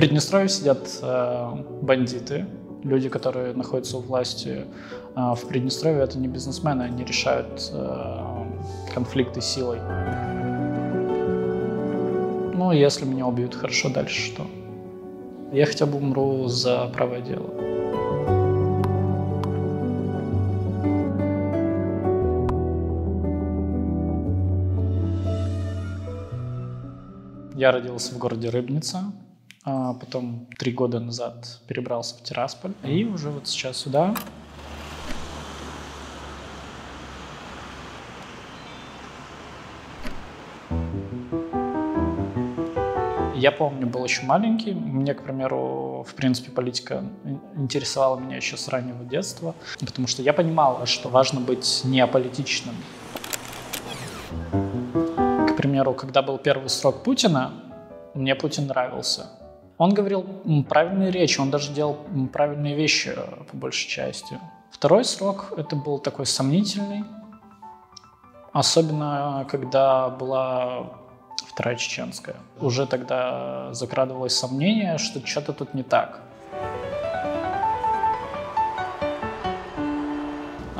Приднестровье сидят э, бандиты, люди, которые находятся у власти э, в Приднестровье, это не бизнесмены, они решают э, конфликты силой. Ну, если меня убьют, хорошо, дальше что? Я хотя бы умру за правое дело. Я родился в городе Рыбница, а потом три года назад перебрался в Тирасполь и уже вот сейчас сюда. Я помню, был еще маленький. Мне, к примеру, в принципе, политика интересовала меня еще с раннего детства, потому что я понимал, что важно быть неаполитичным примеру, когда был первый срок Путина, мне Путин нравился. Он говорил правильные речи, он даже делал правильные вещи э, по большей части. Второй срок это был такой сомнительный, особенно когда была Вторая Чеченская. Уже тогда закрадывалось сомнение, что что-то тут не так.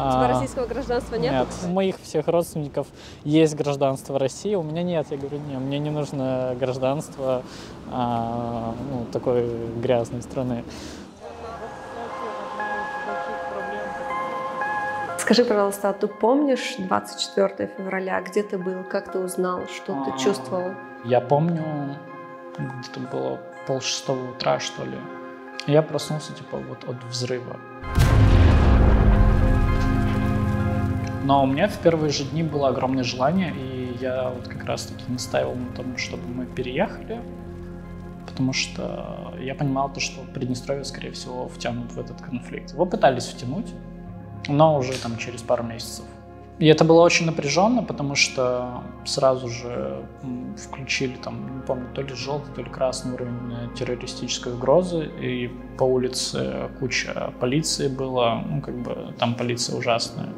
У тебя российского гражданства нет? Нет, у моих всех родственников есть гражданство России, у меня нет. Я говорю, нет, мне не нужно гражданство а, ну, такой грязной страны. Скажи, пожалуйста, а ты помнишь 24 февраля? Где ты был? Как ты узнал? Что ты а, чувствовал? Я помню, где-то было полшестого утра, что ли. Я проснулся, типа, вот от взрыва. Но у меня в первые же дни было огромное желание, и я вот как раз-таки настаивал на том, чтобы мы переехали, потому что я понимал то, что Приднестровье, скорее всего, втянут в этот конфликт. Его пытались втянуть, но уже там через пару месяцев. И это было очень напряженно, потому что сразу же включили там, не помню, то ли желтый, то ли красный уровень э, террористической угрозы, и по улице куча полиции было, ну, как бы там полиция ужасная.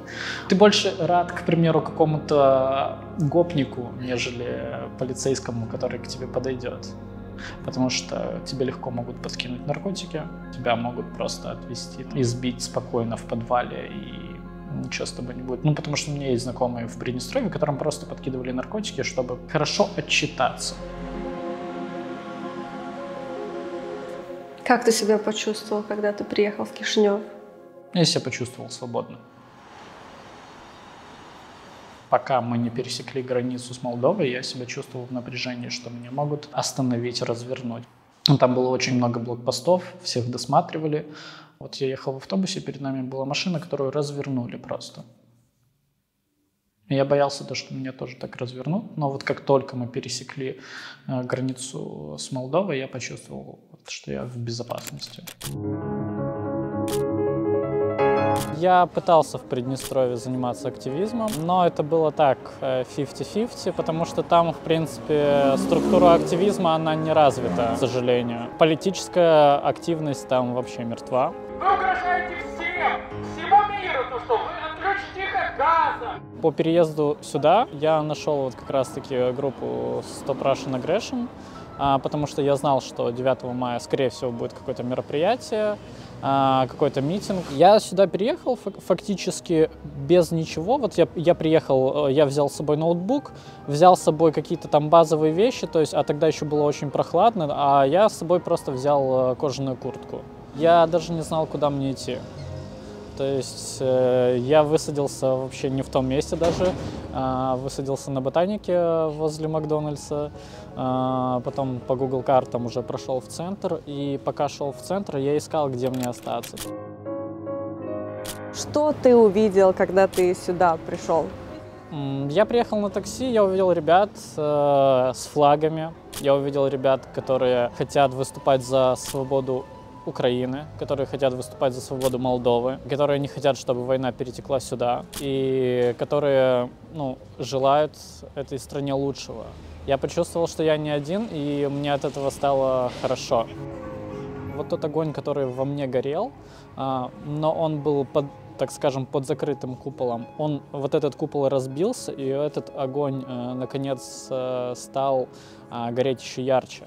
Ты больше рад, к примеру, какому-то гопнику, нежели полицейскому, который к тебе подойдет. Потому что тебе легко могут подкинуть наркотики, тебя могут просто отвезти, избить спокойно в подвале и ничего с тобой не будет. Ну, потому что у меня есть знакомые в Приднестровье, которым просто подкидывали наркотики, чтобы хорошо отчитаться. Как ты себя почувствовал, когда ты приехал в Кишинев? Я себя почувствовал свободно. Пока мы не пересекли границу с Молдовой, я себя чувствовал в напряжении, что меня могут остановить, развернуть. Там было очень много блокпостов, всех досматривали. Вот я ехал в автобусе, перед нами была машина, которую развернули просто. Я боялся то, что меня тоже так развернут. Но вот как только мы пересекли э, границу с Молдовой, я почувствовал, что я в безопасности. Я пытался в Приднестровье заниматься активизмом, но это было так, 50-50, э, потому что там, в принципе, структура активизма, она не развита, к сожалению. Политическая активность там вообще мертва. Вы угрожаете всем, всему миру, то что вы. По переезду сюда я нашел вот как раз-таки группу Stop Russian Aggression, потому что я знал, что 9 мая, скорее всего, будет какое-то мероприятие, а, какой-то митинг. Я сюда переехал фактически без ничего. Вот я, я приехал, э, я взял с собой ноутбук, взял с собой какие-то там базовые вещи, то есть, а тогда еще было очень прохладно, а я с собой просто взял э, кожаную куртку. Я даже не знал, куда мне идти. То есть э, я высадился вообще не в том месте даже, высадился на ботанике возле Макдональдса, э, потом по Google картам уже прошел в центр, и пока шел в центр, я искал, где мне остаться. Что ты увидел, когда ты сюда пришел? Я приехал на такси, я увидел ребят э, с флагами, я увидел ребят, которые хотят выступать за свободу Украины, которые хотят выступать за свободу Молдовы, которые не хотят, чтобы война перетекла сюда, и которые ну, желают этой стране лучшего. Я почувствовал, что я не один, и мне от этого стало хорошо. Вот тот огонь, который во мне горел, а, но он был под так скажем, под закрытым куполом. Он, вот этот купол разбился, и этот огонь, э, наконец, э, стал э, гореть еще ярче.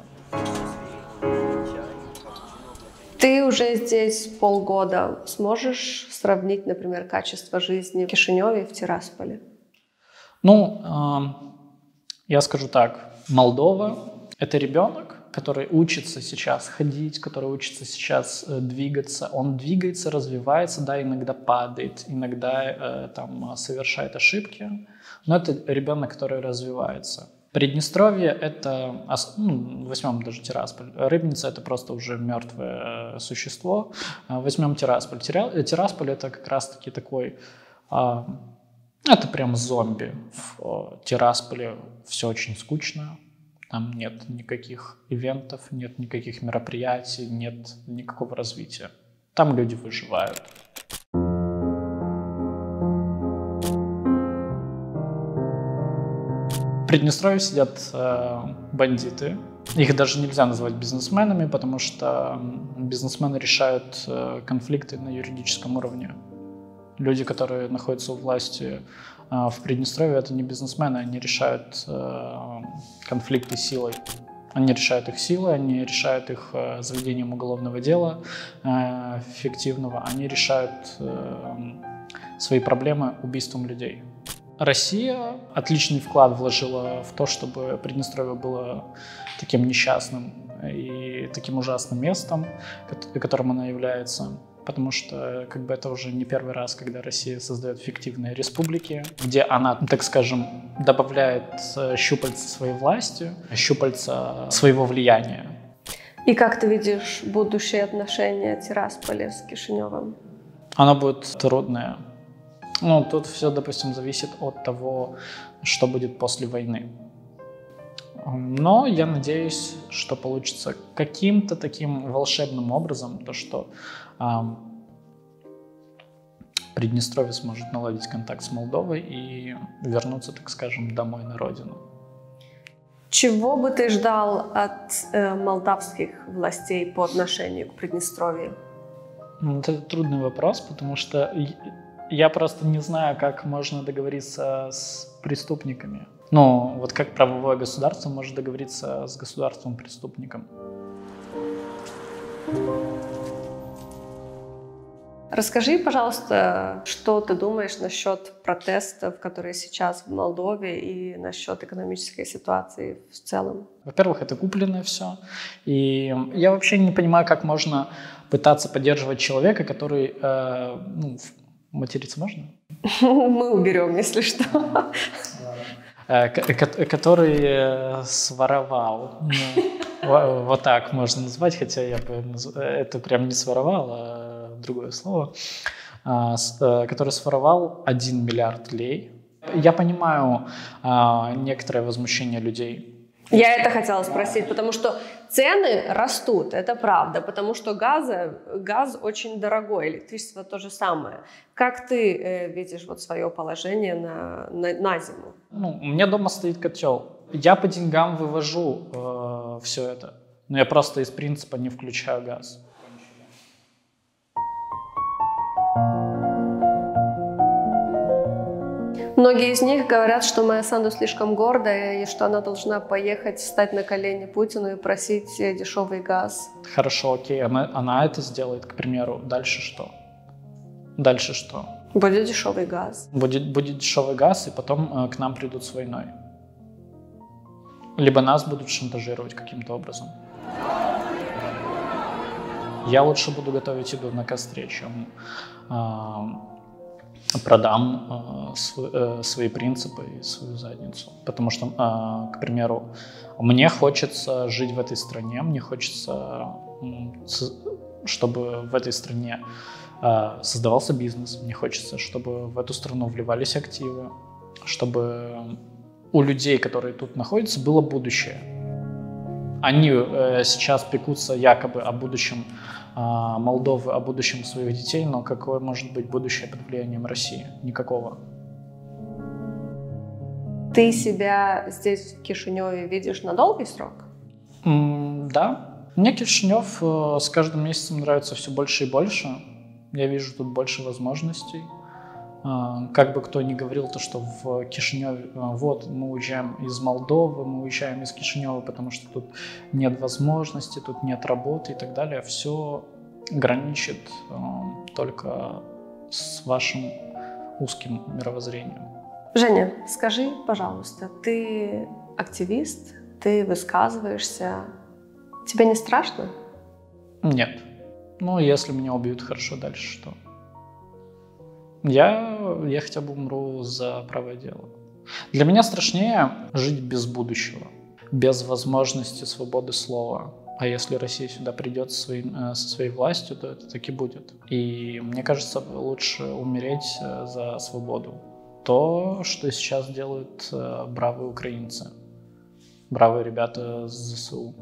Ты уже здесь полгода. Сможешь сравнить, например, качество жизни в Кишиневе и в Тирасполе? Ну, я скажу так. Молдова — это ребенок, который учится сейчас ходить, который учится сейчас э, двигаться. Он двигается, развивается, да, иногда падает, иногда э, там совершает ошибки. Но это ребенок, который развивается. Приднестровье — это, ну, возьмем даже Тирасполь. Рыбница — это просто уже мертвое э, существо. А, возьмем Тирасполь. Тирасполь — это как раз-таки такой... А, это прям зомби. В Тирасполе все очень скучно. Там нет никаких ивентов, нет никаких мероприятий, нет никакого развития. Там люди выживают. Приднестровье сидят э, бандиты. Их даже нельзя назвать бизнесменами, потому что бизнесмены решают э, конфликты на юридическом уровне. Люди, которые находятся у власти э, в Приднестровье, это не бизнесмены, они решают э, конфликты силой. Они решают их силой, они решают их э, заведением уголовного дела э, фиктивного, они решают э, свои проблемы убийством людей. Россия отличный вклад вложила в то, чтобы Приднестровье было таким несчастным и таким ужасным местом, которым она является. Потому что как бы это уже не первый раз, когда Россия создает фиктивные республики, где она, так скажем, добавляет э, щупальца своей власти, щупальца своего влияния. И как ты видишь будущее отношения Тирасполя с Кишиневым? Оно будет трудное. Ну, тут все, допустим, зависит от того, что будет после войны. Но я надеюсь, что получится каким-то таким волшебным образом, то, что эм, Приднестровье сможет наладить контакт с Молдовой и вернуться, так скажем, домой на родину. Чего бы ты ждал от э, молдавских властей по отношению к Приднестровью? Ну, это трудный вопрос, потому что я просто не знаю, как можно договориться с преступниками. Ну, вот как правовое государство может договориться с государством-преступником. Расскажи, пожалуйста, что ты думаешь насчет протестов, которые сейчас в Молдове, и насчет экономической ситуации в целом? Во-первых, это купленное все. И я вообще не понимаю, как можно пытаться поддерживать человека, который э, ну, Материться можно? Мы уберем, если что. Э, который э, своровал. Ну, вот так можно назвать, хотя я бы это прям не своровал, а другое слово. А, э, который своровал 1 миллиард лей. Я понимаю а, некоторое возмущение людей я это хотела спросить, потому что цены растут, это правда, потому что газа, газ очень дорогой, электричество то же самое. Как ты э, видишь вот свое положение на, на, на зиму? Ну, у меня дома стоит котел. Я по деньгам вывожу э, все это, но я просто из принципа не включаю газ. Многие из них говорят, что моя Санду слишком гордая и что она должна поехать, встать на колени Путину и просить э, дешевый газ. Хорошо, окей, она, она это сделает, к примеру. Дальше что? Дальше что? Будет дешевый газ. Будет, будет дешевый газ, и потом э, к нам придут с войной. Либо нас будут шантажировать каким-то образом. Я лучше буду готовить еду на костре, чем э, продам э, э, свои принципы и свою задницу. Потому что, э, к примеру, мне хочется жить в этой стране, мне хочется, чтобы в этой стране создавался бизнес, мне хочется, чтобы в эту страну вливались активы, чтобы у людей, которые тут находятся, было будущее. Они э, сейчас пекутся якобы о будущем а, Молдовы о будущем своих детей, но какое может быть будущее под влиянием России? Никакого. Ты себя здесь, в Кишиневе, видишь на долгий срок? Mm, да. Мне Кишинев э, с каждым месяцем нравится все больше и больше. Я вижу тут больше возможностей. А, как бы кто ни говорил, то, что в Кишиневе, а, вот мы уезжаем из Молдовы, мы уезжаем из Кишинева, потому что тут нет возможности, тут нет работы и так далее, все граничит э, только с вашим узким мировоззрением. Женя, скажи, пожалуйста, ты активист, ты высказываешься, тебе не страшно? Нет. Ну, если меня убьют, хорошо, дальше что? Я, я хотя бы умру за правое дело. Для меня страшнее жить без будущего, без возможности свободы слова. А если Россия сюда придет со, своим, э, со своей властью, то это таки будет. И мне кажется, лучше умереть э, за свободу. То, что сейчас делают э, бравые украинцы, бравые ребята с ЗСУ.